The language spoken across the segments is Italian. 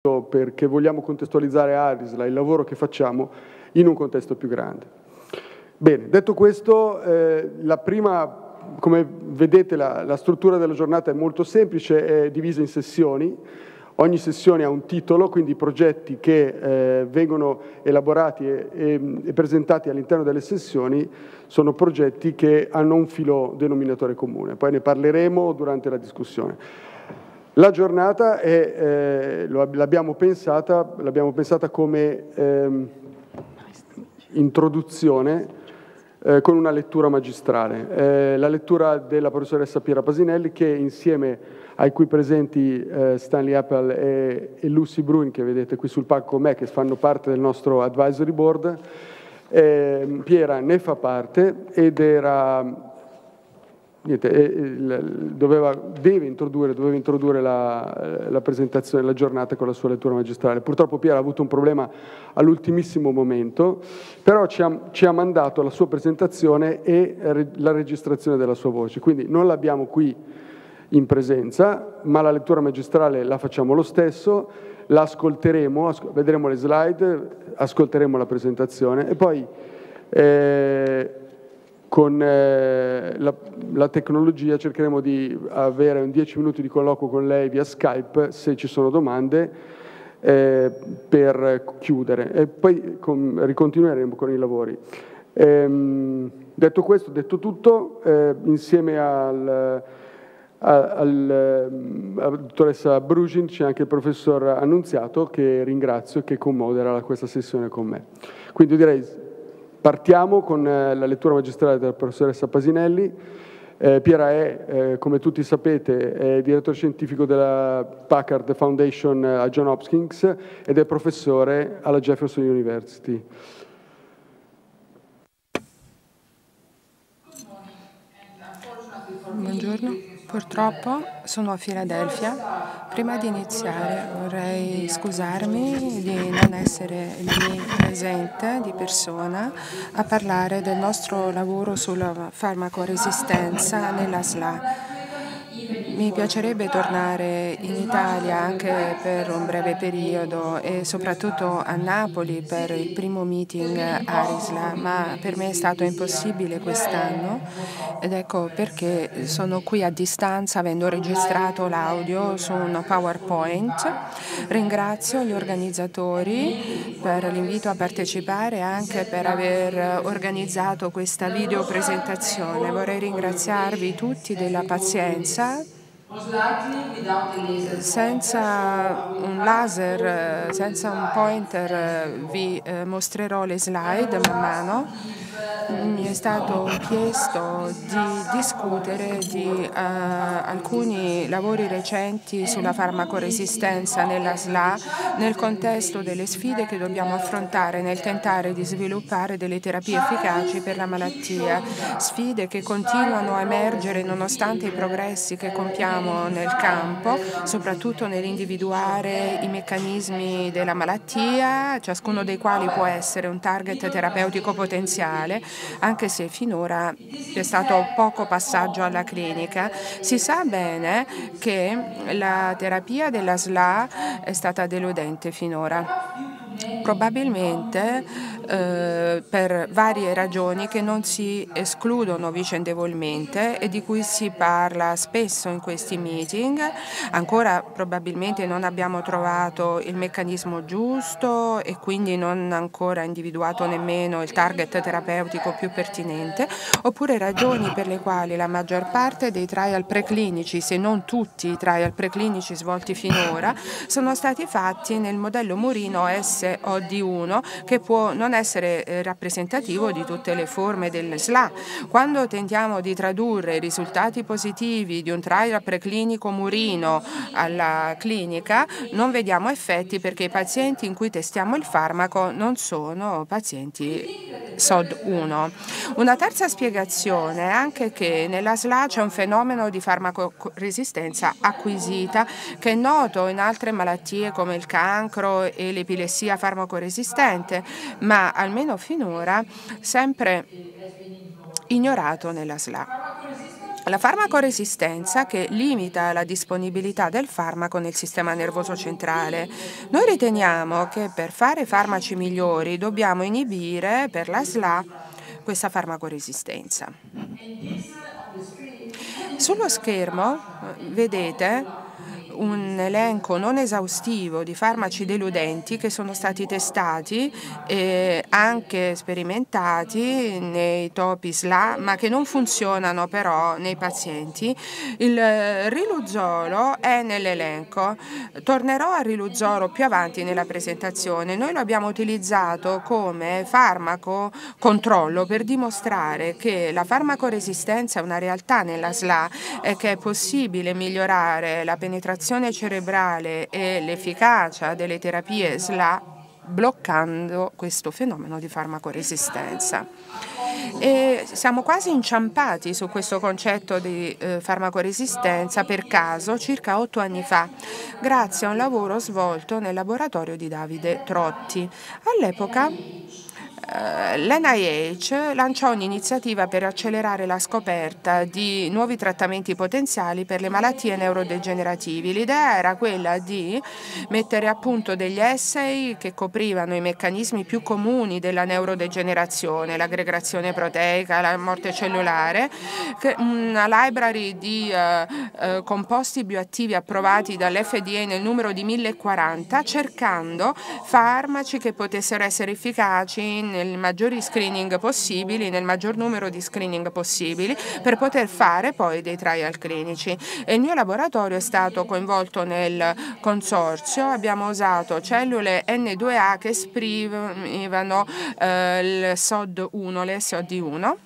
perché vogliamo contestualizzare Arisla, il lavoro che facciamo, in un contesto più grande. Bene, detto questo, eh, la prima come vedete la, la, struttura della giornata è molto semplice, è divisa in sessioni. Ogni sessione ha un titolo, quindi progetti che eh, vengono elaborati e, e, e presentati all'interno delle sessioni sono progetti che hanno un filo denominatore comune. Poi ne parleremo durante la discussione. La giornata eh, l'abbiamo pensata, pensata, come eh, introduzione eh, con una lettura magistrale. Eh, la lettura della professoressa Piera Pasinelli che insieme ai qui presenti eh, Stanley Apple e, e, Lucy Bruin che vedete qui sul palco con me che fanno parte del nostro advisory board, eh, Piera ne fa parte ed era niente, doveva, deve introdurre, doveva introdurre la, la, presentazione, la giornata con la sua lettura magistrale. Purtroppo Piera ha avuto un problema all'ultimissimo momento, però ci ha, ci ha, mandato la sua presentazione e la registrazione della sua voce, quindi non l'abbiamo qui in presenza, ma la lettura magistrale la facciamo lo stesso, la ascolteremo, vedremo le slide, ascolteremo la presentazione e poi eh, con eh, la, la, tecnologia cercheremo di avere un 10 minuti di colloquio con lei via Skype se ci sono domande eh, per chiudere e poi con, ricontinueremo con i lavori. Ehm, detto questo, detto tutto, eh, insieme al, al, alla dottoressa Brugin c'è anche il professor Annunziato che ringrazio e che commodera questa sessione con me. Quindi direi Partiamo con eh, la lettura magistrale della professoressa Pasinelli. Eh, Piera è, eh, come tutti sapete, direttore scientifico della Packard Foundation eh, a John Hopkins ed è professore alla Jefferson University. Buongiorno. Purtroppo sono a Filadelfia. Prima di iniziare vorrei scusarmi di non essere lì presente di persona a parlare del nostro lavoro sulla farmacoresistenza nella SLA. Mi piacerebbe tornare in Italia anche per un breve periodo e soprattutto a Napoli per il primo meeting Arisla, ma per me è stato impossibile quest'anno ed ecco perché sono qui a distanza avendo registrato l'audio su un PowerPoint. Ringrazio gli organizzatori per l'invito a partecipare e anche per aver organizzato questa video presentazione. Vorrei ringraziarvi tutti della pazienza senza un laser, senza un pointer vi eh, mostrerò le slide man mano mi è stato chiesto di discutere di uh, alcuni lavori recenti sulla farmacoresistenza nella SLA nel contesto delle sfide che dobbiamo affrontare nel tentare di sviluppare delle terapie efficaci per la malattia, sfide che continuano a emergere nonostante i progressi che compiamo nel campo, soprattutto nell'individuare i meccanismi della malattia, ciascuno dei quali può essere un target terapeutico potenziale anche se finora è stato poco passaggio alla clinica. Si sa bene che la terapia della SLA è stata deludente finora probabilmente eh, per varie ragioni che non si escludono vicendevolmente e di cui si parla spesso in questi meeting. Ancora probabilmente non abbiamo trovato il meccanismo giusto e quindi non ancora individuato nemmeno il target terapeutico più pertinente, oppure ragioni per le quali la maggior parte dei trial preclinici, se non tutti i trial preclinici svolti finora, sono stati fatti nel modello Murino S o di 1 che può non essere eh, rappresentativo di tutte le forme del SLA. Quando tentiamo di tradurre i risultati positivi di un trial preclinico murino alla clinica non vediamo effetti perché i pazienti in cui testiamo il farmaco non sono pazienti SOD1. Una terza spiegazione è anche che nella SLA c'è un fenomeno di farmacoresistenza acquisita che è noto in altre malattie come il cancro e l'epilessia farmacoresistente, ma almeno finora sempre ignorato nella SLA. La farmacoresistenza che limita la disponibilità del farmaco nel sistema nervoso centrale. Noi riteniamo che per fare farmaci migliori dobbiamo inibire per la SLA questa farmacoresistenza. Sullo schermo vedete un elenco non esaustivo di farmaci deludenti che sono stati testati e anche sperimentati nei topi SLA, ma che non funzionano però nei pazienti. Il riluzolo è nell'elenco. Tornerò al riluzolo più avanti nella presentazione. Noi lo abbiamo utilizzato come farmaco controllo per dimostrare che la farmacoresistenza è una realtà nella SLA e che è possibile migliorare la penetrazione l'azione cerebrale e l'efficacia delle terapie SLA bloccando questo fenomeno di farmacoresistenza. E siamo quasi inciampati su questo concetto di eh, farmacoresistenza per caso circa otto anni fa, grazie a un lavoro svolto nel laboratorio di Davide Trotti. All'epoca L'NIH lanciò un'iniziativa per accelerare la scoperta di nuovi trattamenti potenziali per le malattie neurodegenerativi. L'idea era quella di mettere a punto degli essay che coprivano i meccanismi più comuni della neurodegenerazione, l'aggregazione proteica, la morte cellulare, una library di uh, uh, composti bioattivi approvati dall'FDA nel numero di 1040, cercando farmaci che potessero essere efficaci nel maggiori screening possibili, nel maggior numero di screening possibili, per poter fare poi dei trial clinici. E il mio laboratorio è stato coinvolto nel consorzio, abbiamo usato cellule N2A che esprimevano eh, il SOD1, le SOD1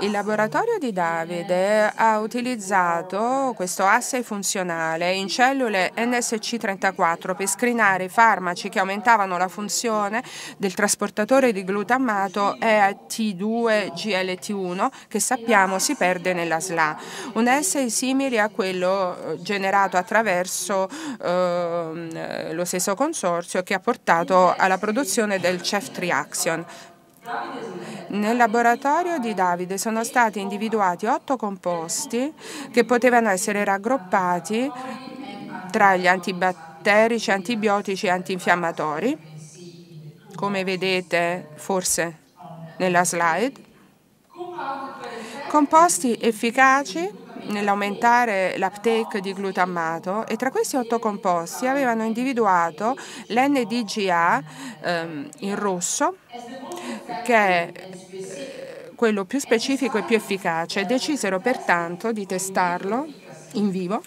il laboratorio di Davide ha utilizzato questo assay funzionale in cellule NSC34 per screenare i farmaci che aumentavano la funzione del trasportatore di glutammato EAT2-GLT1 che sappiamo si perde nella SLA. Un assay simile a quello eh, generato attraverso eh, lo stesso consorzio che ha portato alla produzione del CEF3 Action. Nel laboratorio di Davide sono stati individuati otto composti che potevano essere raggruppati tra gli antibatterici, antibiotici e antinfiammatori, come vedete forse nella slide. Composti efficaci nell'aumentare l'uptake di glutammato e tra questi otto composti avevano individuato l'NDGA ehm, in rosso che è eh, quello più specifico e più efficace. Decisero pertanto di testarlo in vivo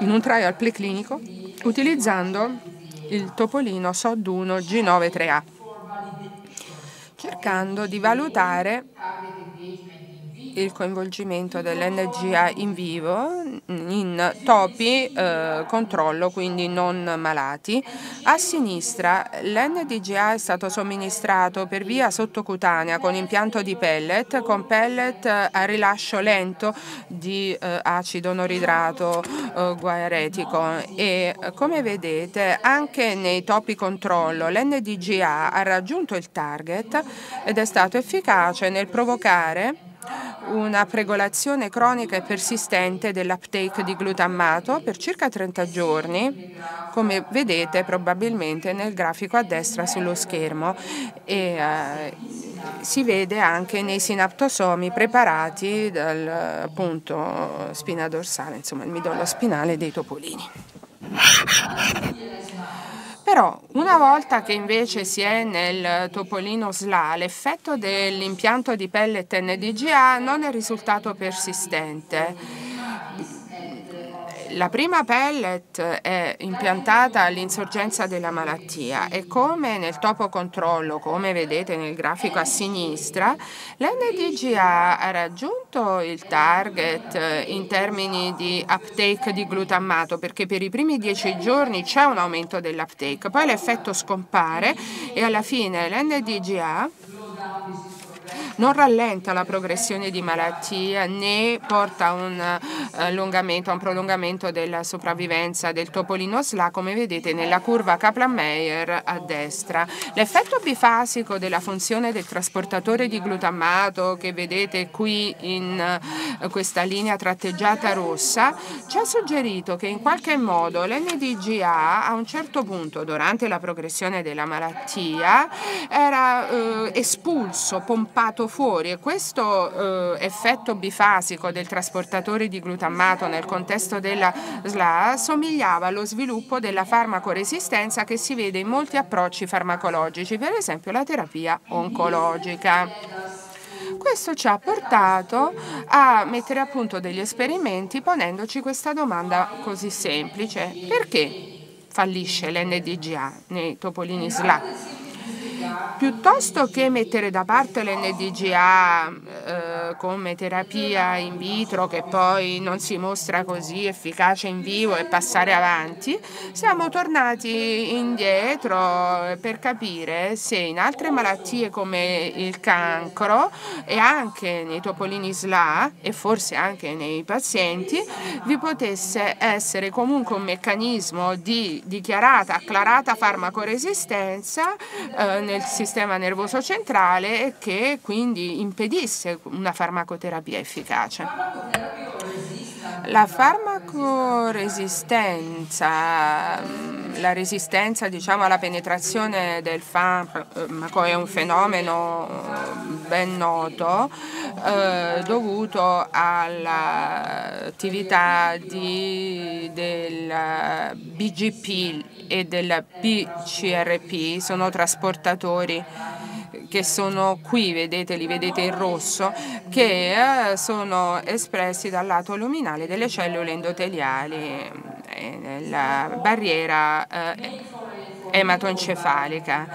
in un trial preclinico utilizzando il topolino SOD1 G93A cercando di valutare il coinvolgimento dell'NGA in vivo in topi eh, controllo, quindi non malati. A sinistra l'NDGA è stato somministrato per via sottocutanea con impianto di pellet, con pellet a rilascio lento di eh, acido noridrato eh, guairetico e come vedete anche nei topi controllo l'NDGA ha raggiunto il target ed è stato efficace nel provocare una pregolazione cronica e persistente dell'uptake di glutammato per circa 30 giorni, come vedete probabilmente nel grafico a destra sullo schermo e eh, si vede anche nei sinaptosomi preparati dal appunto spina dorsale, insomma il midollo spinale dei topolini. Però una volta che invece si è nel topolino SLA, l'effetto dell'impianto di pellet NDGA non è risultato persistente la prima pellet è impiantata all'insorgenza della malattia e come nel topo controllo, come vedete nel grafico a sinistra, l'NDGA ha raggiunto il target in termini di uptake di glutammato perché per i primi dieci giorni c'è un aumento dell'uptake, poi l'effetto scompare e alla fine l'NDGA non rallenta la progressione di malattia né porta a un allungamento, a un prolungamento della sopravvivenza del topolino SLA, come vedete nella curva Kaplan-Meier a destra. L'effetto bifasico della funzione del trasportatore di glutammato che vedete qui in eh, questa linea tratteggiata rossa ci ha suggerito che in qualche modo l'NDGA a un certo punto durante la progressione della malattia era eh, espulso, pompato fuori e questo eh, effetto bifasico del trasportatore di glutammato nel contesto della SLA somigliava allo sviluppo della farmacoresistenza che si vede in molti approcci farmacologici, per esempio la terapia oncologica. Questo ci ha portato a mettere a punto degli esperimenti ponendoci questa domanda così semplice. Perché fallisce l'NDGA nei topolini SLA? Piuttosto che mettere da parte l'NDGA eh, come terapia in vitro che poi non si mostra così efficace in vivo e passare avanti, siamo tornati indietro per capire se in altre malattie come il cancro e anche nei topolini SLA e forse anche nei pazienti vi potesse essere comunque un meccanismo di dichiarata, acclarata farmacoresistenza eh, nel sistema nervoso centrale e che quindi impedisse una farmacoterapia efficace. La farmacoresistenza, la resistenza diciamo, alla penetrazione del farmaco è un fenomeno ben noto eh, dovuto all'attività del BGP e del PCRP, sono trasportatori che sono qui, vedete, li vedete in rosso, che eh, sono espressi dal lato luminale delle cellule endoteliali eh, nella barriera eh, ematoencefalica.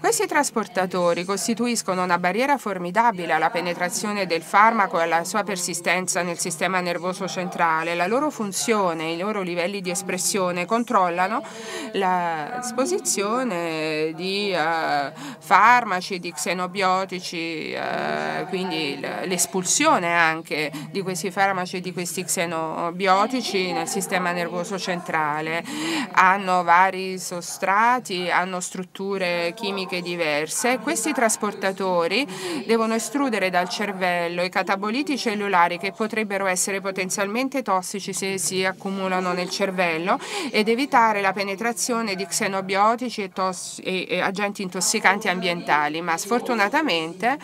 Questi trasportatori costituiscono una barriera formidabile alla penetrazione del farmaco e alla sua persistenza nel sistema nervoso centrale. La loro funzione, i loro livelli di espressione controllano l'esposizione di uh, farmaci, di xenobiotici, uh, quindi l'espulsione anche di questi farmaci e di questi xenobiotici nel sistema nervoso centrale. Hanno vari sostrati trasportati hanno strutture chimiche diverse. Questi trasportatori devono estrudere dal cervello i cataboliti cellulari che potrebbero essere potenzialmente tossici se si accumulano nel cervello ed evitare la penetrazione di xenobiotici e, e, e agenti intossicanti ambientali, ma sfortunatamente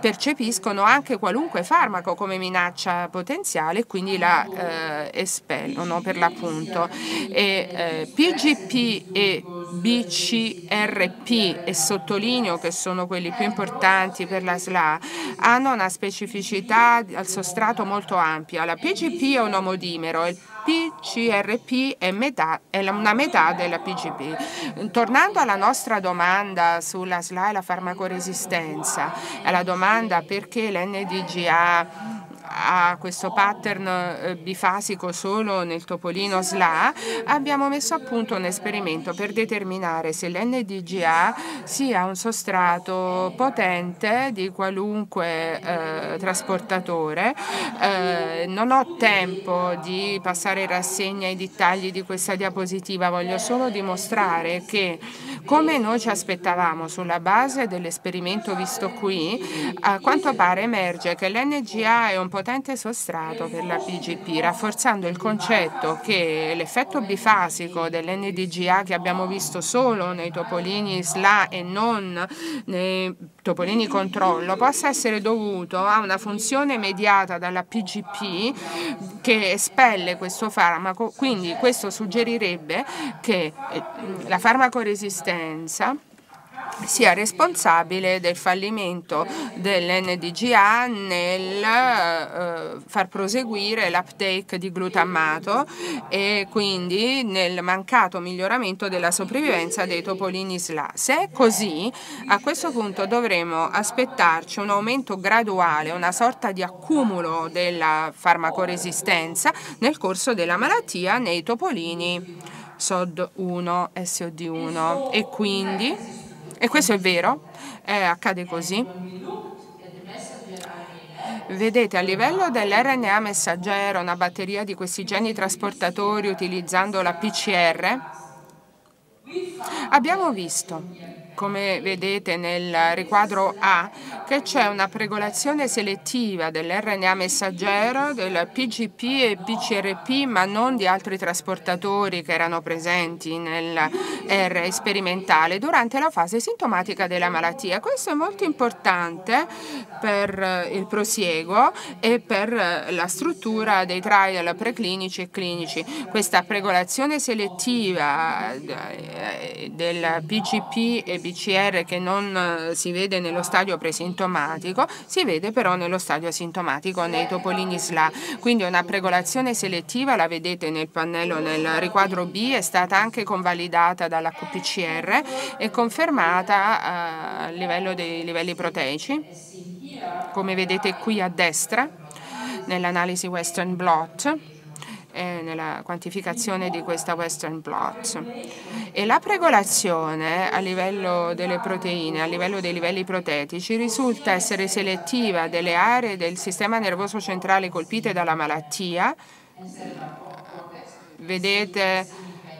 percepiscono anche qualunque farmaco come minaccia potenziale e quindi la eh, espellono per l'appunto. eh, PGP e BCRP e sottolineo che sono quelli più importanti per la SLA, hanno una specificità al sostrato molto ampia. La PGP è un omodimero, il PCRP è, metà, è una metà della PGP. Tornando alla nostra domanda sulla SLA e la farmacoresistenza, alla domanda perché l'NDGA ha questo pattern eh, bifasico solo nel topolino SLA, abbiamo messo a punto un esperimento per determinare se l'NDGA sia un sostrato potente di qualunque eh, trasportatore. Eh, non ho tempo di passare in rassegna i dettagli di questa diapositiva, voglio solo dimostrare che come noi ci aspettavamo sulla base dell'esperimento visto qui, a quanto pare emerge che l'NGA è un potente sostrato per la PGP, rafforzando il concetto che l'effetto bifasico dell'NDGA che abbiamo visto solo nei topolini SLA e non nei topolini controllo possa essere dovuto a una funzione mediata dalla PGP che espelle questo farmaco, quindi questo suggerirebbe che eh, la farmacoresistenza sia responsabile del fallimento dell'NDGA nel eh, far proseguire l'uptake di glutammato e quindi nel mancato miglioramento della sopravvivenza dei topolini SLA. Se è così, a questo punto dovremo aspettarci un aumento graduale, una sorta di accumulo della farmacoresistenza nel corso della malattia nei topolini SOD1, SOD1 e quindi e questo è vero, eh, accade così. Vedete, a livello dell'RNA messaggero, una batteria di questi geni trasportatori utilizzando la PCR, abbiamo visto come vedete nel riquadro A, che c'è una pregolazione selettiva dell'RNA messaggero, del PGP e PCRP, ma non di altri trasportatori che erano presenti nel R sperimentale durante la fase sintomatica della malattia. Questo è molto importante per il prosieguo e per la struttura dei trial preclinici e clinici. Questa pregolazione selettiva eh, del PGP e PCR che non eh, si vede nello stadio presintomatico, si vede però nello stadio asintomatico nei topolini SLA. Quindi una pregolazione selettiva, la vedete nel pannello nel riquadro B, è stata anche convalidata dalla QPCR e confermata eh, a livello dei livelli proteici, come vedete qui a destra nell'analisi Western blot eh, nella quantificazione di questa Western blot. E la pregolazione a livello delle proteine, a livello dei livelli protetici, risulta essere selettiva delle aree del sistema nervoso centrale colpite dalla malattia. Vedete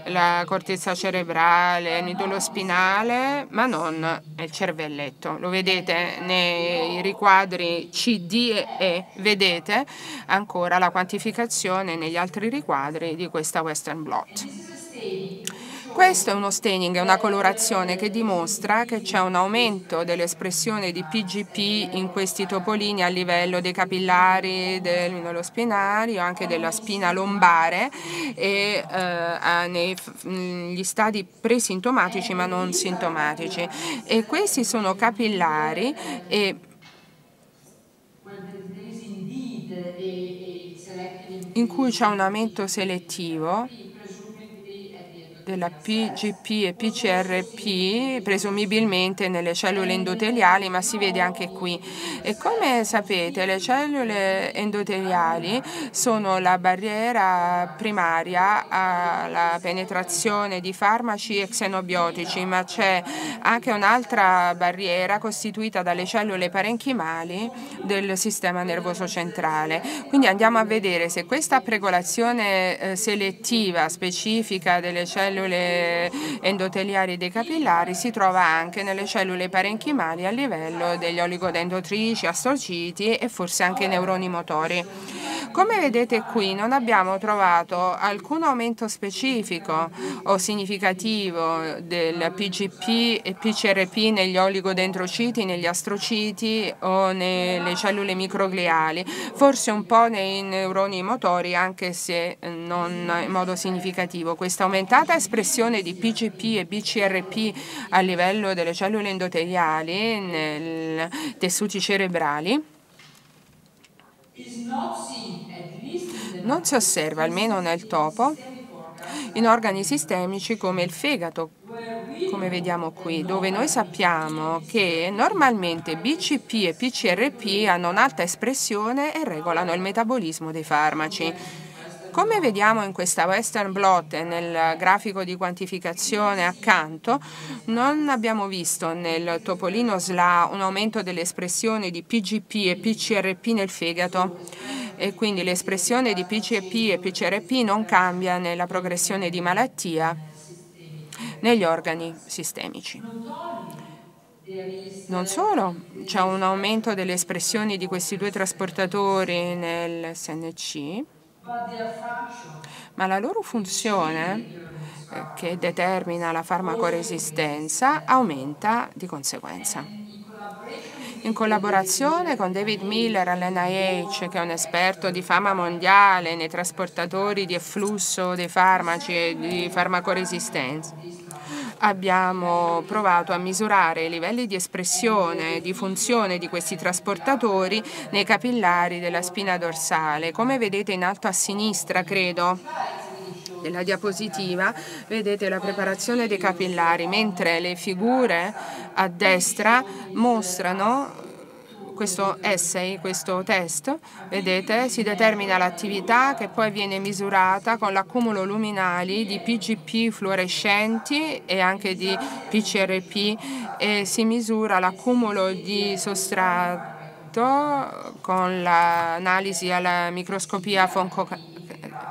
la cortezza cerebrale, il midollo spinale, ma non il cervelletto. Lo vedete nei riquadri C, D e E, vedete ancora la quantificazione negli altri riquadri di questa Western blot. Questo è uno staining, è una colorazione che dimostra che c'è un aumento dell'espressione di PGP in questi topolini a livello dei capillari del minolo spinario, anche della spina lombare e eh, negli stadi presintomatici ma non sintomatici. E questi sono capillari e in cui c'è un aumento selettivo della PGP e PCRP, presumibilmente nelle cellule endoteliali, ma si vede anche qui. E come sapete, le cellule endoteliali sono la barriera primaria alla penetrazione di farmaci e xenobiotici, ma c'è anche un'altra barriera costituita dalle cellule parenchimali del sistema nervoso centrale. Quindi andiamo a vedere se questa pregolazione eh, selettiva specifica delle cellule cellule endoteliari dei capillari si trova anche nelle cellule parenchimali a livello degli oligodendrotrici, astrociti e forse anche neuroni motori. Come vedete qui non abbiamo trovato alcun aumento specifico o significativo del PGP e PCRP negli oligodendrociti, negli astrociti o nelle cellule microgliali, forse un po' nei neuroni motori anche se non in modo significativo. Questa aumentata espressione di PGP e BCRP a livello delle cellule endoteliali nei tessuti cerebrali non si osserva, almeno nel topo, in organi sistemici come il fegato, come vediamo qui, dove noi sappiamo che normalmente BCP e PCRP hanno un'alta espressione e regolano il metabolismo dei farmaci. Come vediamo in questa Western blot e nel grafico di quantificazione accanto, non abbiamo visto nel topolino SLA un aumento delle espressioni di PGP e PCRP nel fegato e quindi l'espressione di PCP e PCRP non cambia nella progressione di malattia negli organi sistemici. Non solo, c'è un aumento delle espressioni di questi due trasportatori nel SNC, ma la loro funzione eh, che determina la farmacoresistenza aumenta di conseguenza in collaborazione con David Miller all'NIH, che è un esperto di fama mondiale nei trasportatori di efflusso dei farmaci e di farmacoresistenza. Abbiamo provato a misurare i livelli di espressione e di funzione di questi trasportatori nei capillari della spina dorsale. Come vedete in alto a sinistra, credo, della diapositiva vedete la preparazione dei capillari, mentre le figure a destra mostrano questo essay, questo test, vedete, si determina l'attività che poi viene misurata con l'accumulo luminali di PGP fluorescenti e anche di PCRP e si misura l'accumulo di sostrato con l'analisi alla microscopia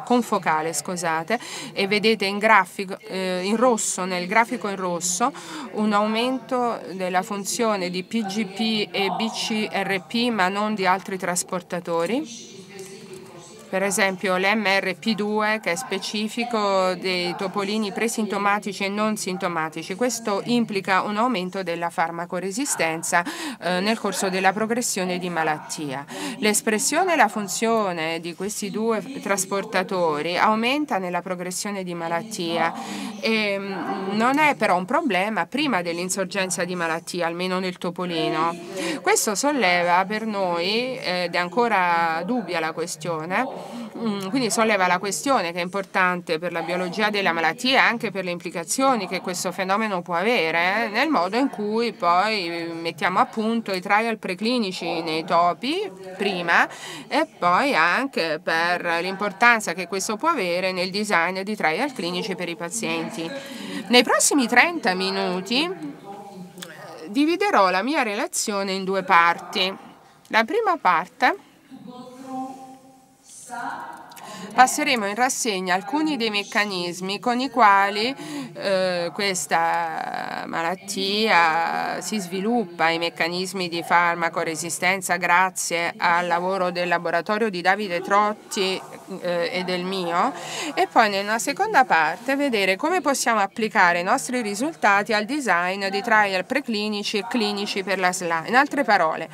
confocale, scusate, e vedete in, grafico, eh, in rosso, nel grafico in rosso, un aumento della funzione di PGP e BCRP ma non di altri trasportatori per esempio l'MRP2 che è specifico dei topolini presintomatici e non sintomatici. Questo implica un aumento della farmacoresistenza eh, nel corso della progressione di malattia. L'espressione e la funzione di questi due trasportatori aumenta nella progressione di malattia e mm, non è però un problema prima dell'insorgenza di malattia, almeno nel topolino. Questo solleva per noi, ed è ancora dubbia la questione, quindi solleva la questione che è importante per la biologia della malattia e anche per le implicazioni che questo fenomeno può avere eh, nel modo in cui poi mettiamo a punto i trial preclinici nei topi prima e poi anche per l'importanza che questo può avere nel design di trial clinici per i pazienti. Nei prossimi 30 minuti eh, dividerò la mia relazione in due parti. La prima parte Passeremo in rassegna alcuni dei meccanismi con i quali eh, questa malattia si sviluppa, i meccanismi di farmacoresistenza grazie al lavoro del laboratorio di Davide Trotti eh, e del mio e poi nella seconda parte vedere come possiamo applicare i nostri risultati al design di trial preclinici e clinici per la SLA. In altre parole,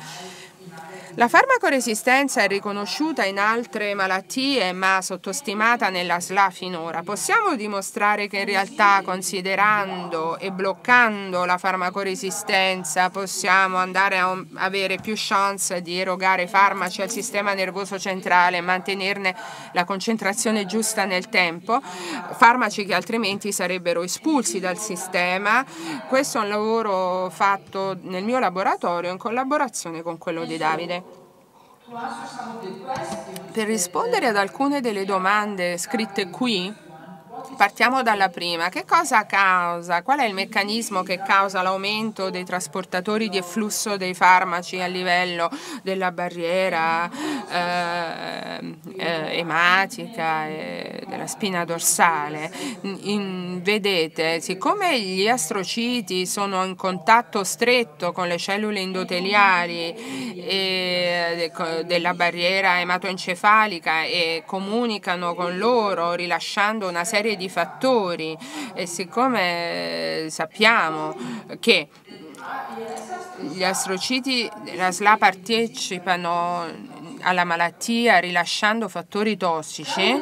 la farmacoresistenza è riconosciuta in altre malattie ma sottostimata nella SLA finora. Possiamo dimostrare che in realtà considerando e bloccando la farmacoresistenza possiamo andare a avere più chance di erogare farmaci al sistema nervoso centrale e mantenerne la concentrazione giusta nel tempo, farmaci che altrimenti sarebbero espulsi dal sistema. Questo è un lavoro fatto nel mio laboratorio in collaborazione con quello di Davide. Per rispondere ad alcune delle domande scritte qui, Partiamo dalla prima. Che cosa causa? Qual è il meccanismo che causa l'aumento dei trasportatori di efflusso dei farmaci a livello della barriera eh, eh, ematica e della spina dorsale? In, vedete, siccome gli astrociti sono in contatto stretto con le cellule endoteliali e, della barriera ematoencefalica e comunicano con loro rilasciando una serie di fattori. E siccome sappiamo che gli astrociti della SLA partecipano alla malattia rilasciando fattori tossici,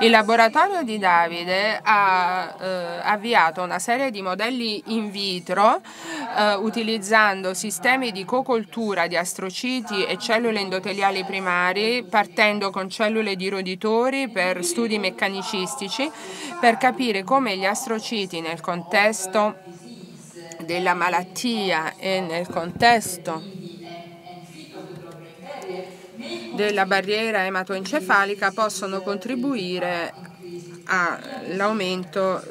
il laboratorio di Davide ha eh, avviato una serie di modelli in vitro eh, utilizzando sistemi di cocoltura di astrociti e cellule endoteliali primari partendo con cellule di roditori per studi meccanicistici per capire come gli astrociti nel contesto della malattia e nel contesto della barriera ematoencefalica possono contribuire all'aumento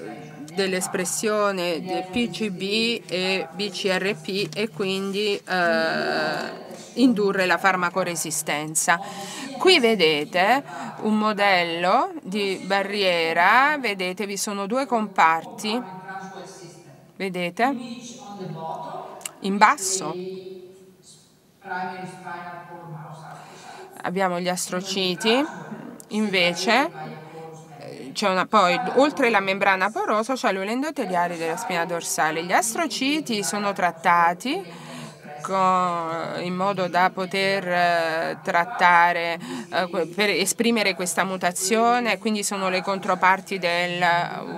dell'espressione di PCB e BCRP e quindi eh, indurre la farmacoresistenza. Qui vedete un modello di barriera, vedete vi sono due comparti, vedete, in basso abbiamo gli astrociti, invece c'è una, poi oltre la membrana porosa cellule endoteliari della spina dorsale. Gli astrociti sono trattati in modo da poter eh, trattare, eh, per esprimere questa mutazione, quindi sono le controparti del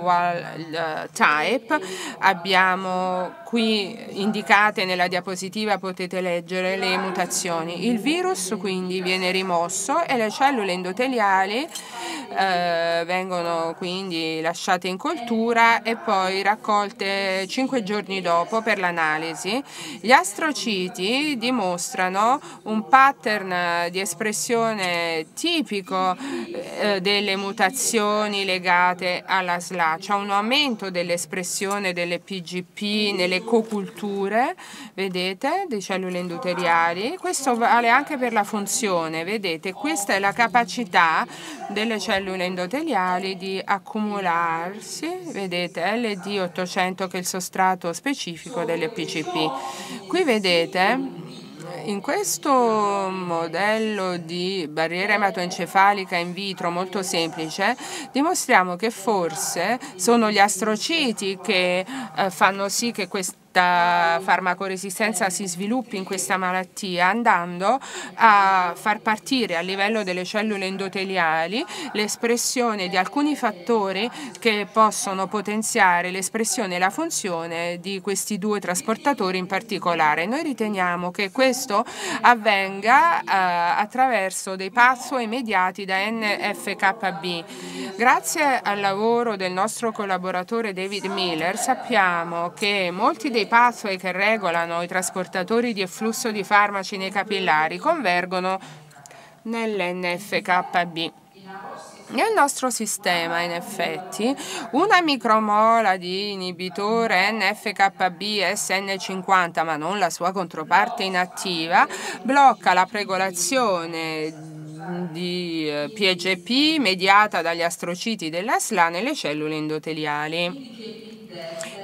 wild type. Abbiamo qui indicate nella diapositiva, potete leggere le mutazioni. Il virus quindi viene rimosso e le cellule endoteliali eh, vengono quindi lasciate in coltura e poi raccolte cinque giorni dopo per l'analisi. Gli astrociti astrociti dimostrano un pattern di espressione tipico eh, delle mutazioni legate alla SLA. C'è un aumento dell'espressione delle PGP nelle coculture, vedete, di cellule endoteliali. Questo vale anche per la funzione, vedete, questa è la capacità delle cellule endoteliali di accumularsi, vedete, LD800 che è il sostrato specifico delle PCP. Qui vedete in questo modello di barriera ematoencefalica in vitro molto semplice dimostriamo che forse sono gli astrociti che eh, fanno sì che questa questa farmacoresistenza si sviluppi in questa malattia andando a far partire a livello delle cellule endoteliali l'espressione di alcuni fattori che possono potenziare l'espressione e la funzione di questi due trasportatori in particolare. Noi riteniamo che questo avvenga eh, attraverso dei pathway mediati da NFKB. Grazie al lavoro del nostro collaboratore David Miller sappiamo che molti dei dei pathway che regolano i trasportatori di efflusso di farmaci nei capillari convergono nell'NFKB. Nel nostro sistema, in effetti, una micromola di inibitore NFKB SN50, ma non la sua controparte inattiva, blocca la pregolazione di PGP mediata dagli astrociti della SLA nelle cellule endoteliali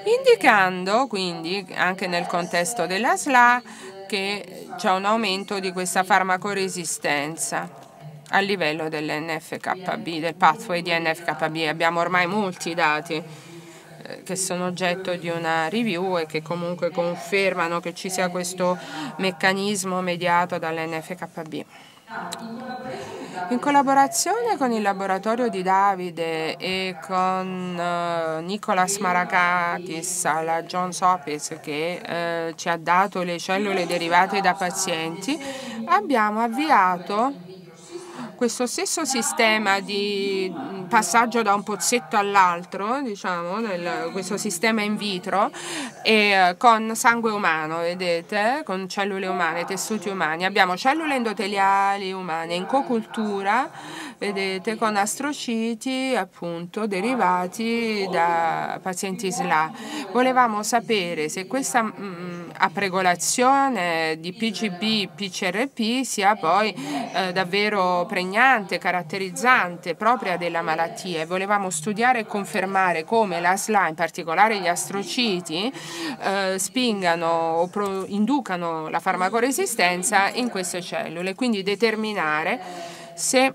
indicando quindi anche nel contesto della SLA che c'è un aumento di questa farmacoresistenza a livello dell'NFKB, del pathway di NFKB. Abbiamo ormai molti dati eh, che sono oggetto di una review e che comunque confermano che ci sia questo meccanismo mediato dall'NFKB. In collaborazione con il laboratorio di Davide e con uh, Nicolas Maragakis alla Johns Hopkins che uh, ci ha dato le cellule derivate da pazienti, abbiamo avviato questo stesso sistema di passaggio da un pozzetto all'altro, diciamo, nel, questo sistema in vitro, e, con sangue umano, vedete, con cellule umane, tessuti umani. Abbiamo cellule endoteliali umane in cocultura, vedete, con astrociti appunto derivati da pazienti SLA. Volevamo sapere se questa mh, mm, appregolazione di PGB, PCRP sia poi eh, davvero pregnante, caratterizzante propria della malattia e volevamo studiare e confermare come la SLA, in particolare gli astrociti, eh, spingano o pro, inducano la farmacoresistenza in queste cellule, quindi determinare se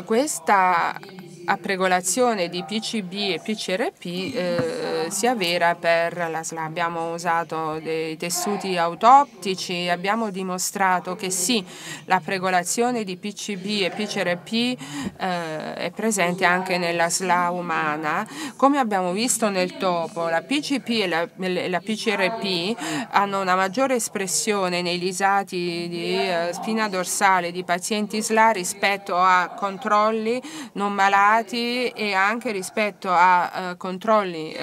questa appregolazione di PCB e PCRP eh, sia vera per la SLA. Abbiamo usato dei tessuti autoptici, abbiamo dimostrato che sì, la pregolazione di PCB e PCRP eh, è presente anche nella SLA umana. Come abbiamo visto nel topo, la PCP e la, la PCRP hanno una maggiore espressione nei lisati di eh, spina dorsale di pazienti SLA rispetto a controlli non malati dati e anche rispetto a uh, controlli uh,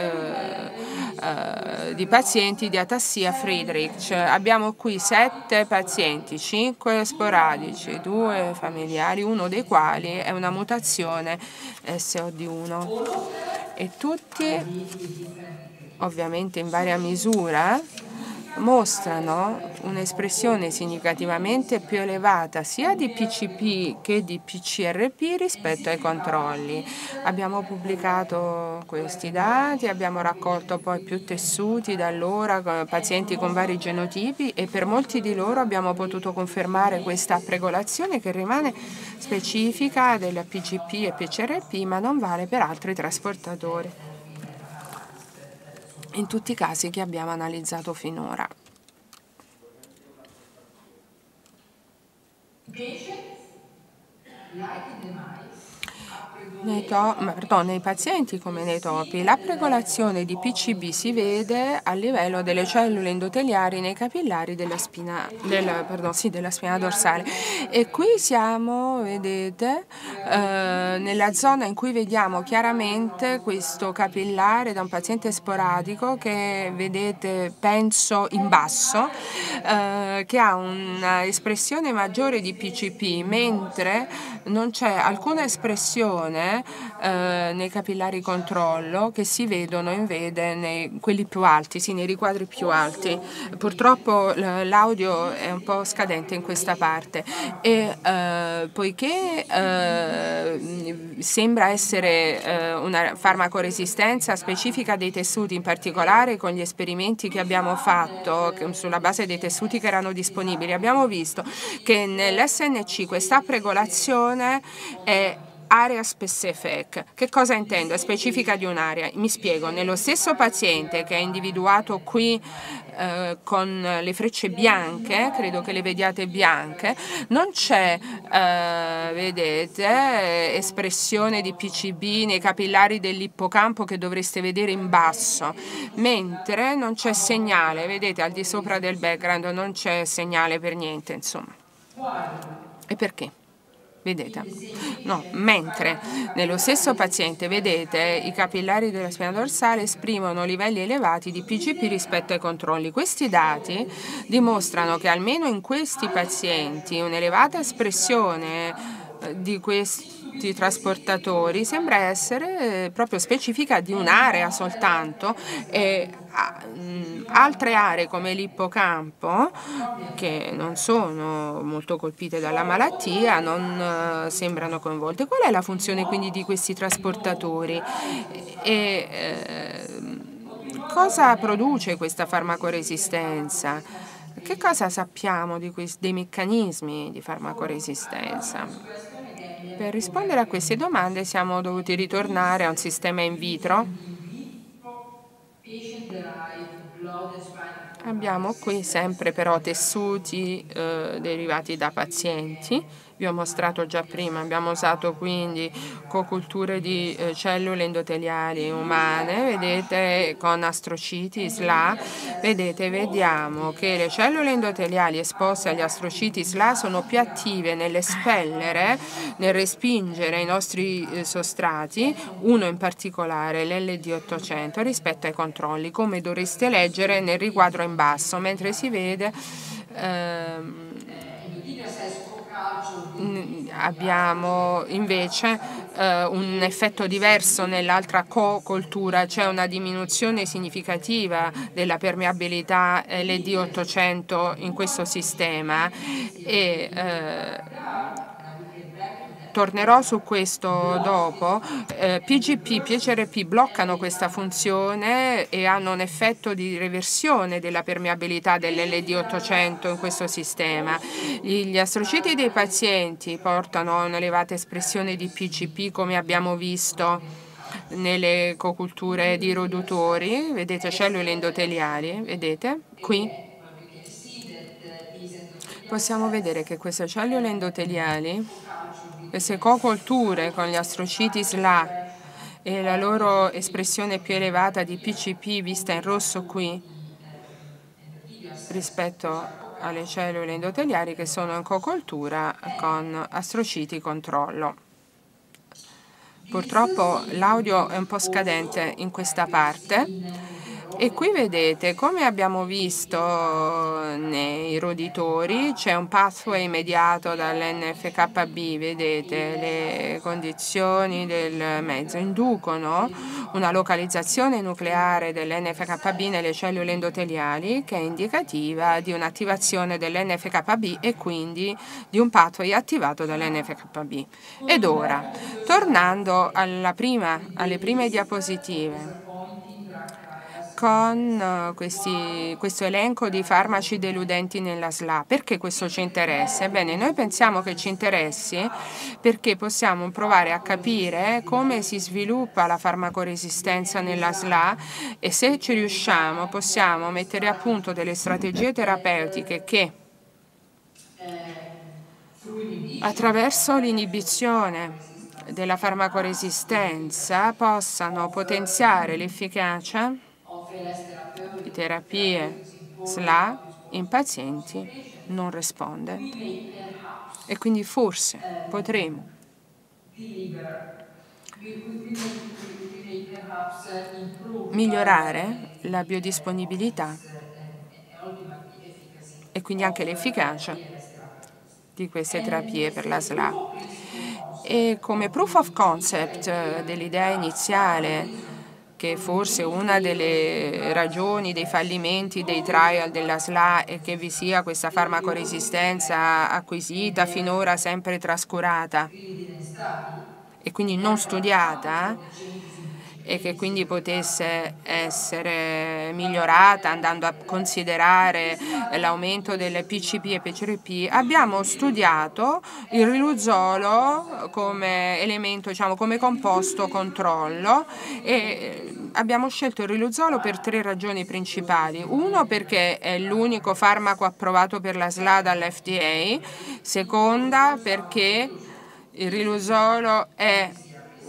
uh, di pazienti di atassia Friedrich. Abbiamo qui sette pazienti, cinque sporadici, due familiari, uno dei quali è una mutazione SOD1 e tutti ovviamente in varia misura mostrano un'espressione significativamente più elevata sia di PCP che di PCRP rispetto ai controlli. Abbiamo pubblicato questi dati, abbiamo raccolto poi più tessuti da allora, pazienti con vari genotipi e per molti di loro abbiamo potuto confermare questa pregolazione che rimane specifica della PCP e PCRP ma non vale per altri trasportatori in tutti i casi che abbiamo analizzato finora. Nei, to- pardon, nei, pazienti come nei topi la pregolazione di PCB si vede a livello delle cellule endoteliari nei capillari della spina, del, pardon, sì, della spina dorsale. E qui siamo, vedete, eh, nella zona in cui vediamo chiaramente questo capillare da un paziente sporadico che vedete, penso, in basso, eh, che ha un'espressione maggiore di PCP, mentre non c'è alcuna espressione eh, nei capillari controllo che si vedono invece nei quelli più alti, sì, nei riquadri più alti. Purtroppo l'audio è un po' scadente in questa parte e eh, poiché eh, sembra essere eh, una farmacoresistenza specifica dei tessuti, in particolare con gli esperimenti che abbiamo fatto sulla base dei tessuti che erano disponibili, abbiamo visto che nell'SNC questa pregolazione è area specific. Che cosa intendo? Specifica di un'area. Mi spiego, nello stesso paziente che è individuato qui eh, con le frecce bianche, credo che le vediate bianche, non c'è, eh, vedete, espressione di PCB nei capillari dell'ippocampo che dovreste vedere in basso, mentre non c'è segnale, vedete, al di sopra del background non c'è segnale per niente, insomma. E perché? Vedete? No, mentre nello stesso paziente, vedete, i capillari della spina dorsale esprimono livelli elevati di PGP rispetto ai controlli. Questi dati dimostrano che almeno in questi pazienti un'elevata espressione eh, di questi tutti i trasportatori sembra essere proprio specifica di un'area soltanto e altre aree come l'ippocampo che non sono molto colpite dalla malattia non eh, sembrano coinvolte. Qual è la funzione quindi di questi trasportatori? E, eh, cosa produce questa farmacoresistenza? Che cosa sappiamo dei meccanismi di farmacoresistenza? Per rispondere a queste domande siamo dovuti ritornare a un sistema in vitro. Abbiamo qui sempre però tessuti eh, derivati da pazienti vi ho mostrato già prima, abbiamo usato quindi coculture di eh, cellule endoteliali umane, vedete con astrociti SLA, vedete, vediamo che le cellule endoteliali esposte agli astrociti SLA sono più attive nell'espellere, nel respingere i nostri eh, sostrati, uno in particolare l'LD800 rispetto ai controlli, come dovreste leggere nel riquadro in basso, mentre si vede ehm, abbiamo invece eh, un effetto diverso nell'altra co-coltura, c'è una diminuzione significativa della permeabilità LD800 in questo sistema e eh, tornerò su questo dopo, eh, PGP, PCRP bloccano questa funzione e hanno un effetto di reversione della permeabilità dell'LD800 in questo sistema. Gli astrociti dei pazienti portano a un'elevata espressione di PGP come abbiamo visto nelle coculture di rodutori, vedete cellule endoteliali, vedete? Qui. Possiamo vedere che queste cellule endoteliali queste cocolture con gli astrociti SLA e la loro espressione più elevata di PCP vista in rosso qui rispetto alle cellule endoteliari che sono in cocoltura con astrociti controllo. Purtroppo l'audio è un po' scadente in questa parte e qui vedete, come abbiamo visto nei roditori, c'è un pathway mediato dall'NFKB, vedete, le condizioni del mezzo inducono una localizzazione nucleare dell'NFKB nelle cellule endoteliali che è indicativa di un'attivazione dell'NFKB e quindi di un pathway attivato dall'NFKB. Ed ora, tornando prima, alle prime diapositive, con eh, questi, questo elenco di farmaci deludenti nella SLA. Perché questo ci interessa? Ebbene, noi pensiamo che ci interessi perché possiamo provare a capire come si sviluppa la farmacoresistenza nella SLA e se ci riusciamo possiamo mettere a punto delle strategie terapeutiche che attraverso l'inibizione della farmacoresistenza possano potenziare l'efficacia di terapie SLA in pazienti non rispondenti. E quindi forse potremo migliorare la biodisponibilità e quindi anche l'efficacia di queste terapie per la SLA. E come proof of concept dell'idea iniziale che forse una delle ragioni dei fallimenti dei trial della SLA è che vi sia questa farmacoresistenza acquisita, finora sempre trascurata. E quindi non studiata, e che quindi potesse essere migliorata andando a considerare l'aumento delle PCP e PCRP, abbiamo studiato il riluzolo come elemento, diciamo, come composto controllo e abbiamo scelto il riluzolo per tre ragioni principali. Uno perché è l'unico farmaco approvato per la SLA dall'FDA, seconda perché il riluzolo è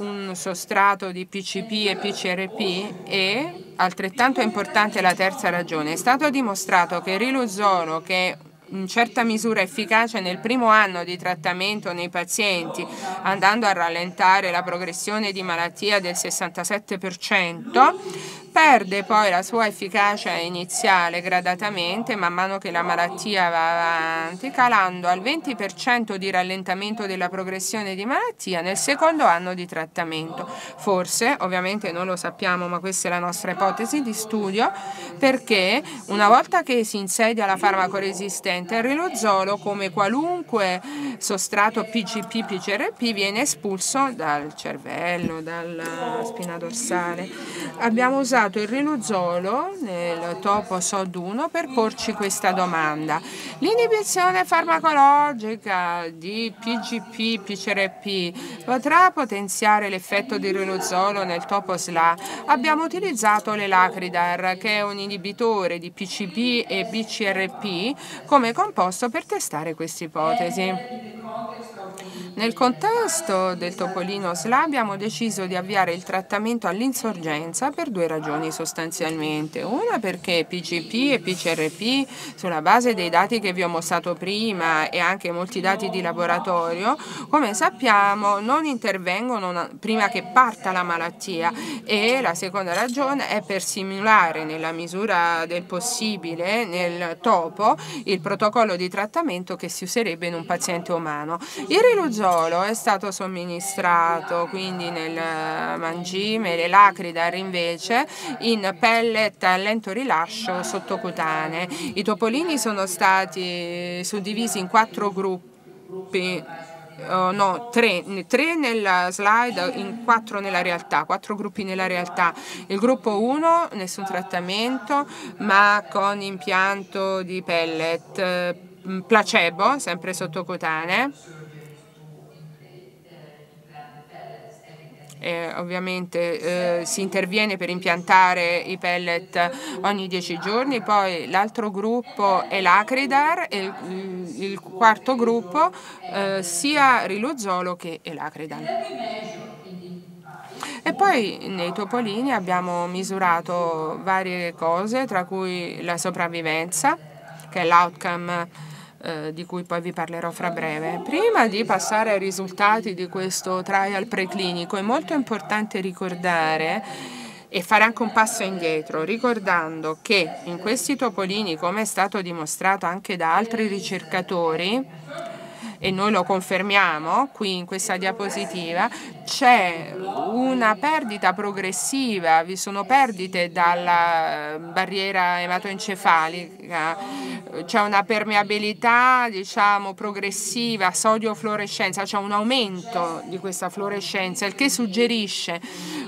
un sostrato di PCP e PCRP e, altrettanto importante la terza ragione, è stato dimostrato che il riluzolo, che in certa misura efficace nel primo anno di trattamento nei pazienti, andando a rallentare la progressione di malattia del 67%, perde poi la sua efficacia iniziale gradatamente man mano che la malattia va avanti, calando al 20% di rallentamento della progressione di malattia nel secondo anno di trattamento. Forse, ovviamente non lo sappiamo, ma questa è la nostra ipotesi di studio, perché una volta che si insedia la farmacoresistente, il riluzolo, come qualunque sostrato PGP-PCRP, viene espulso dal cervello, dalla spina dorsale. Abbiamo usato usato il riluzolo nel topo SOD1 per porci questa domanda. L'inibizione farmacologica di PGP, PCRP potrà potenziare l'effetto di riluzolo nel topo SLA? Abbiamo utilizzato l'elacridar, che è un inibitore di PCP e BCRP, come composto per testare questa ipotesi. Nel contesto del topolino SLA abbiamo deciso di avviare il trattamento all'insorgenza per due ragioni sostanzialmente. Una perché PGP e PCRP, sulla base dei dati che vi ho mostrato prima e anche molti dati di laboratorio, come sappiamo non intervengono prima che parta la malattia e la seconda ragione è per simulare nella misura del possibile nel topo il protocollo di trattamento che si userebbe in un paziente umano. Il riluzolo è stato somministrato quindi nel mangime, le lacridar invece in pellet a lento rilascio sottocutanee. I topolini sono stati suddivisi in quattro gruppi Oh, no, tre, tre, nella slide, in quattro nella realtà, quattro gruppi nella realtà. Il gruppo 1, nessun trattamento, ma con impianto di pellet, placebo, sempre sottocutanee eh, ovviamente eh, si interviene per impiantare i pellet ogni 10 giorni, poi l'altro gruppo è l'Acridar e il, il quarto gruppo eh, sia Riluzolo che Elacridar. E poi nei topolini abbiamo misurato varie cose, tra cui la sopravvivenza, che è l'outcome eh, di cui poi vi parlerò fra breve. Prima di passare ai risultati di questo trial preclinico è molto importante ricordare e fare anche un passo indietro, ricordando che in questi topolini, come è stato dimostrato anche da altri ricercatori, e noi lo confermiamo qui in questa diapositiva, c'è una perdita progressiva, vi sono perdite dalla barriera ematoencefalica, c'è una permeabilità diciamo, progressiva, sodio-fluorescenza, c'è un aumento di questa fluorescenza, il che suggerisce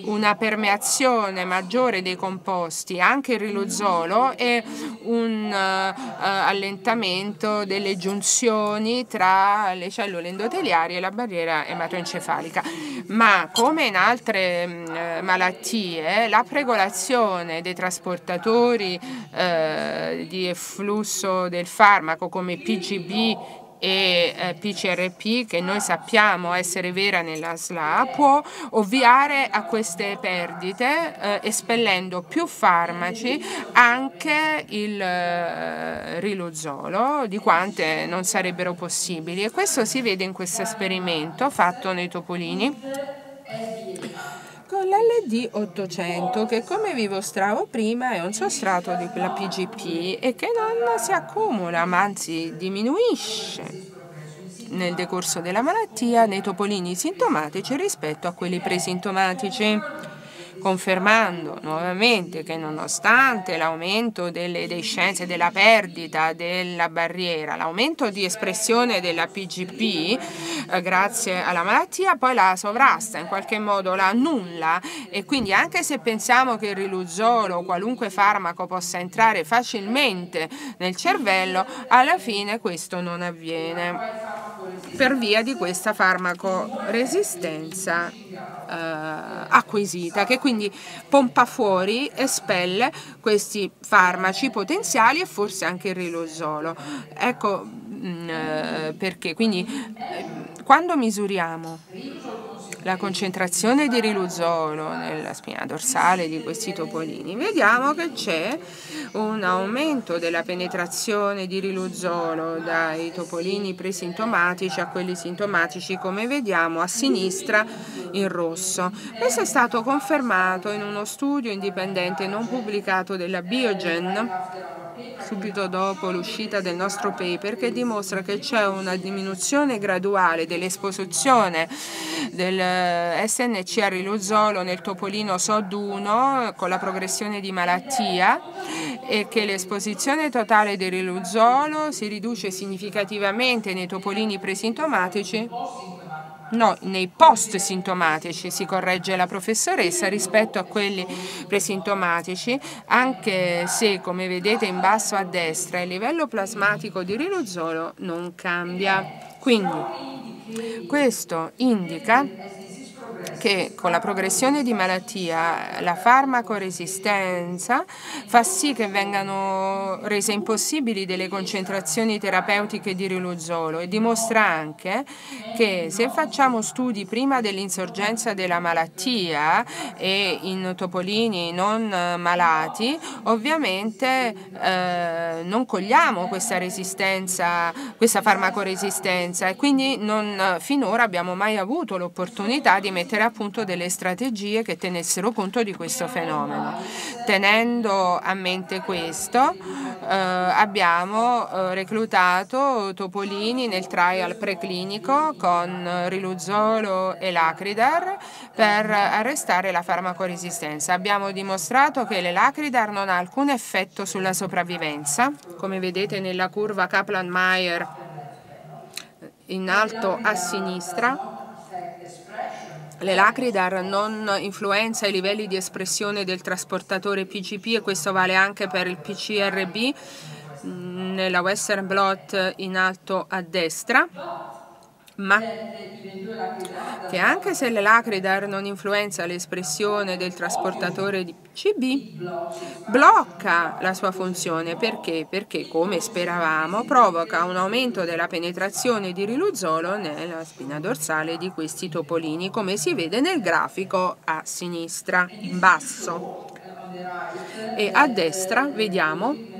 una permeazione maggiore dei composti, anche il riluzolo e un uh, allentamento delle giunzioni tra le cellule endoteliari e la barriera ematoencefalica. Ma come in altre mh, mm, malattie, la pregolazione dei trasportatori eh, di efflusso del farmaco come PGB e eh, PCRP, che noi sappiamo essere vera nella SLA, può ovviare a queste perdite eh, espellendo più farmaci anche il eh, riluzolo di quante non sarebbero possibili. E questo si vede in questo esperimento fatto nei topolini con l'LD 800 che come vi mostravo prima è un sostrato della PGP e che non si accumula ma anzi diminuisce nel decorso della malattia nei topolini sintomatici rispetto a quelli presintomatici confermando nuovamente che nonostante l'aumento delle deiscenze, della perdita della barriera, l'aumento di espressione della PGP eh, grazie alla malattia, poi la sovrasta, in qualche modo la annulla e quindi anche se pensiamo che il riluzolo o qualunque farmaco possa entrare facilmente nel cervello, alla fine questo non avviene per via di questa farmacoresistenza eh, acquisita che quindi pompa fuori, espelle questi farmaci potenziali e forse anche il rilosolo. Ecco mh, mm, eh, perché, quindi eh, quando misuriamo la concentrazione di riluzolo nella spina dorsale di questi topolini, vediamo che c'è un aumento della penetrazione di riluzolo dai topolini presintomatici a quelli sintomatici, come vediamo a sinistra in rosso. Questo è stato confermato in uno studio indipendente non pubblicato della Biogen subito dopo l'uscita del nostro paper che dimostra che c'è una diminuzione graduale dell'esposizione del eh, SNC a riluzolo nel topolino SOD1 con la progressione di malattia e che l'esposizione totale di riluzolo si riduce significativamente nei topolini presintomatici No, nei post sintomatici si corregge la professoressa rispetto a quelli presintomatici, anche se come vedete in basso a destra il livello plasmatico di riluzolo non cambia. Quindi questo indica che con la progressione di malattia la farmacoresistenza fa sì che vengano rese impossibili delle concentrazioni terapeutiche di riluzolo e dimostra anche che se facciamo studi prima dell'insorgenza della malattia e in topolini non malati, ovviamente eh, non cogliamo questa resistenza, questa farmacoresistenza e quindi non finora abbiamo mai avuto l'opportunità di mettere a punto delle strategie che tenessero conto di questo fenomeno. Tenendo a mente questo, eh, abbiamo eh, reclutato Topolini nel trial preclinico con Riluzolo e Lacridar per arrestare la farmacoresistenza. Abbiamo dimostrato che l'Elacridar non ha alcun effetto sulla sopravvivenza, come vedete nella curva Kaplan-Meier in alto a sinistra L'elacridar non influenza i livelli di espressione del trasportatore PGP e questo vale anche per il PCRB mm, nella Western blot in alto a destra ma che anche se l'elacridar non influenza l'espressione del trasportatore di CB, blocca la sua funzione perché? Perché, come speravamo, provoca un aumento della penetrazione di riluzolo nella spina dorsale di questi topolini, come si vede nel grafico a sinistra, in basso. E a destra vediamo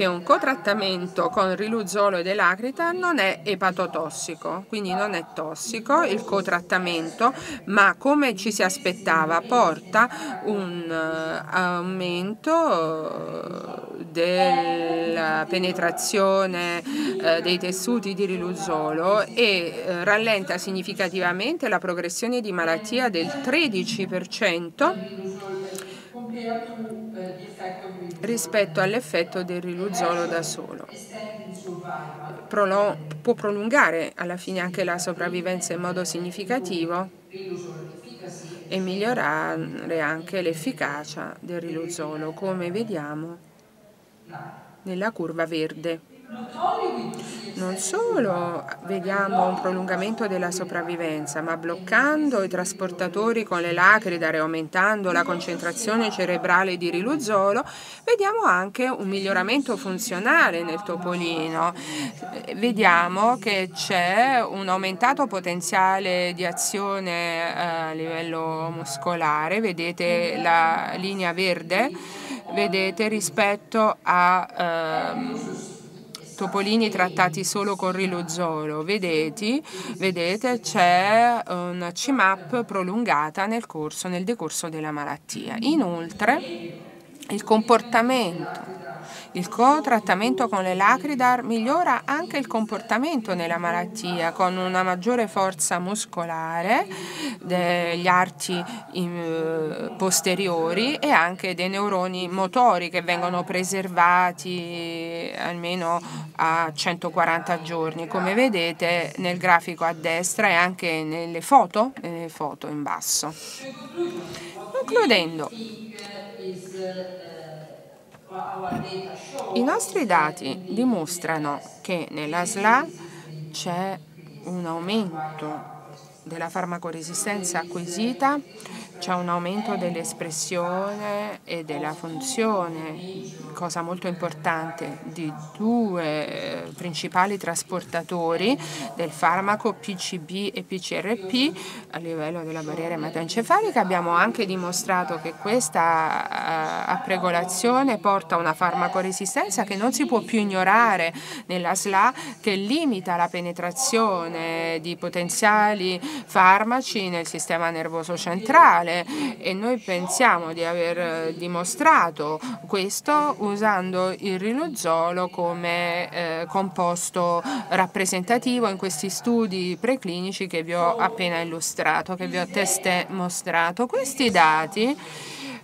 che un cotrattamento con riluzolo ed elacrita non è epatotossico, quindi non è tossico il cotrattamento, ma come ci si aspettava porta un uh, aumento della penetrazione uh, dei tessuti di riluzolo e rallenta significativamente la progressione di malattia del 13% rispetto all'effetto del riluzolo da solo. Può prolungare alla fine anche la sopravvivenza in modo significativo e migliorare anche l'efficacia del riluzolo, come vediamo nella curva verde. Non solo vediamo un prolungamento della sopravvivenza, ma bloccando i trasportatori con le lacride aumentando la concentrazione cerebrale di riluzolo, vediamo anche un miglioramento funzionale nel topolino. Vediamo che c'è un aumentato potenziale di azione eh, a livello muscolare, vedete la linea verde, vedete rispetto a... Ehm, topolini trattati solo con riluzolo. Vedete, vedete c'è una CMAP prolungata nel, corso, nel decorso della malattia. Inoltre il comportamento il co-trattamento con le lacridar migliora anche il comportamento nella malattia con una maggiore forza muscolare degli arti eh, posteriori e anche dei neuroni motori che vengono preservati almeno a 140 giorni, come vedete nel grafico a destra e anche nelle foto, nelle foto in basso. Concludendo, i nostri dati dimostrano che nella SLA c'è un aumento della farmacoresistenza acquisita c'è un aumento dell'espressione e della funzione, cosa molto importante, di due principali trasportatori del farmaco PCB e PCRP a livello della barriera ematoencefalica. Abbiamo anche dimostrato che questa uh, appregolazione porta a una farmacoresistenza che non si può più ignorare nella SLA, che limita la penetrazione di potenziali farmaci nel sistema nervoso centrale male e noi pensiamo di aver eh, dimostrato questo usando il riluzolo come eh, composto rappresentativo in questi studi preclinici che vi ho appena illustrato, che vi ho testé mostrato. Questi dati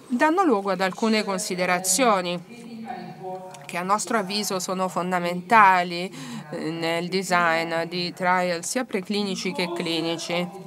danno luogo ad alcune considerazioni che a nostro avviso sono fondamentali eh, nel design di trial sia preclinici che clinici.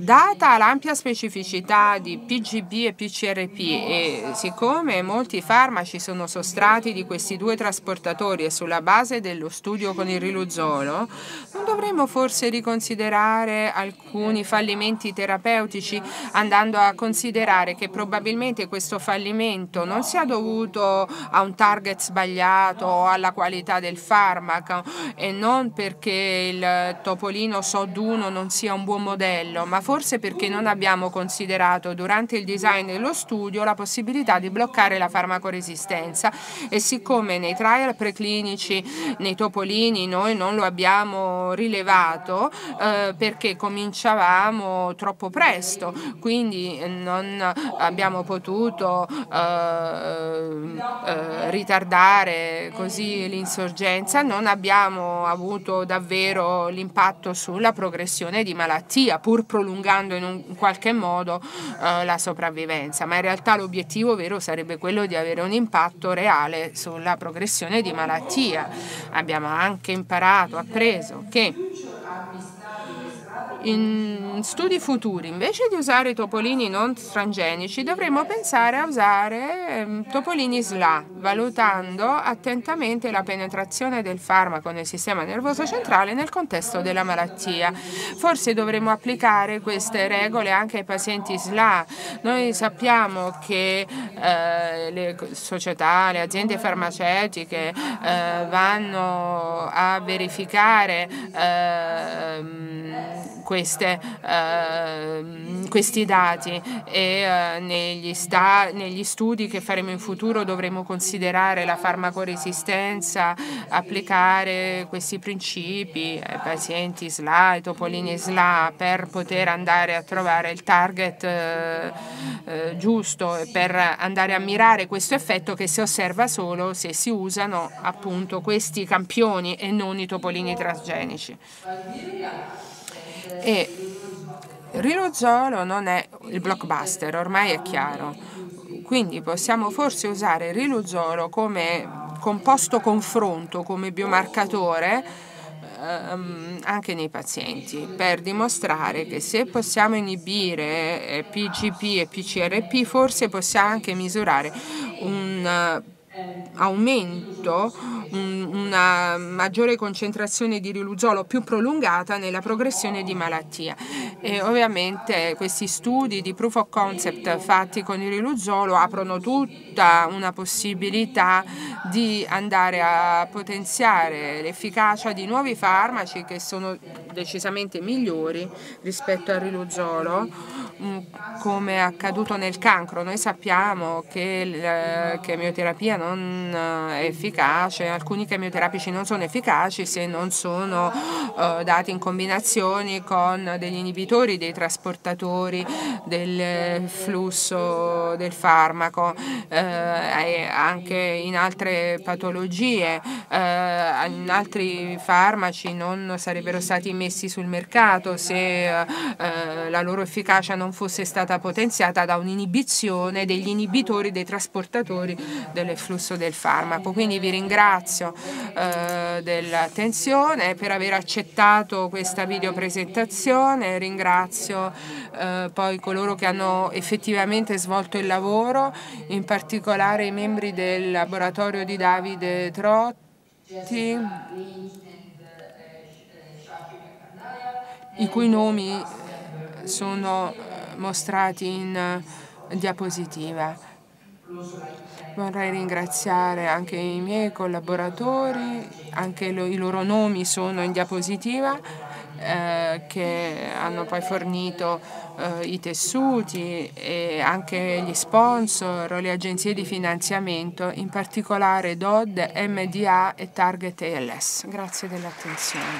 Data l'ampia specificità di PGB e PCRP e siccome molti farmaci sono sostrati di questi due trasportatori e sulla base dello studio con il riluzolo, non dovremmo forse riconsiderare alcuni fallimenti terapeutici andando a considerare che probabilmente questo fallimento non sia dovuto a un target sbagliato o alla qualità del farmaco e non perché il topolino SOD1 non sia un buon modello, ma forse perché non abbiamo considerato durante il design dello studio la possibilità di bloccare la farmacoresistenza. E siccome nei trial preclinici, nei topolini, noi non lo abbiamo rilevato eh, perché cominciavamo troppo presto, quindi non abbiamo potuto eh, eh, ritardare così l'insorgenza, non abbiamo avuto davvero l'impatto sulla progressione di malattia, pur prolungata prolungando in, un, qualche modo eh, la sopravvivenza, ma in realtà l'obiettivo vero sarebbe quello di avere un impatto reale sulla progressione di malattia. Abbiamo anche imparato, appreso che in studi futuri, invece di usare topolini non transgenici, dovremmo pensare a usare ehm, topolini SLA, valutando attentamente la penetrazione del farmaco nel sistema nervoso centrale nel contesto della malattia. Forse dovremmo applicare queste regole anche ai pazienti SLA. Noi sappiamo che eh, le società, le aziende farmaceutiche eh, vanno a verificare eh, queste, uh, questi dati e uh, negli, sta, negli, studi che faremo in futuro dovremo considerare la farmacoresistenza, applicare questi principi ai pazienti SLA, ai topolini SLA per poter andare a trovare il target uh, giusto e per andare a mirare questo effetto che si osserva solo se si usano appunto questi campioni e non i topolini transgenici. E Riluzolo non è il blockbuster, ormai è chiaro. Quindi possiamo forse usare Riluzolo come composto confronto, come biomarcatore ehm, anche nei pazienti per dimostrare che se possiamo inibire PGP e PCRP forse possiamo anche misurare un aumento una maggiore concentrazione di riluzolo più prolungata nella progressione di malattia. E ovviamente questi studi di proof of concept fatti con il riluzolo aprono tutta una possibilità di andare a potenziare l'efficacia di nuovi farmaci che sono decisamente migliori rispetto al riluzolo mm, come è accaduto nel cancro. Noi sappiamo che la chemioterapia non è efficace, alcuni chemioterapici non sono efficaci se non sono uh, dati in combinazioni con degli inibitori dei trasportatori del flusso del farmaco, uh, anche in altre patologie, uh, in altri farmaci non sarebbero stati messi sul mercato se la loro efficacia non fosse stata potenziata da un'inibizione degli inibitori dei trasportatori del flusso del farmaco. Quindi vi ringrazio eh, dell'attenzione per aver accettato questa videopresentazione, ringrazio eh, poi coloro che hanno effettivamente svolto il lavoro, in particolare i membri del laboratorio di Davide Trotti i cui nomi sono mostrati in eh, diapositiva. Vorrei ringraziare anche i miei collaboratori, anche lo, i loro nomi sono in diapositiva, eh, che hanno poi fornito eh, i tessuti e anche gli sponsor, le agenzie di finanziamento, in particolare DOD, MDA e Target ALS. Grazie dell'attenzione.